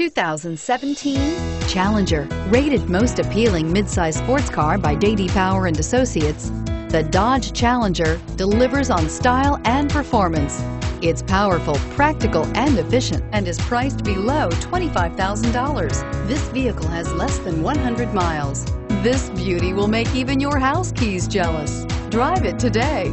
2017 Challenger. Rated most appealing midsize sports car by J.D. Power and Associates, the Dodge Challenger delivers on style and performance. It's powerful, practical, and efficient and is priced below $25,000. This vehicle has less than 100 miles. This beauty will make even your house keys jealous. Drive it today.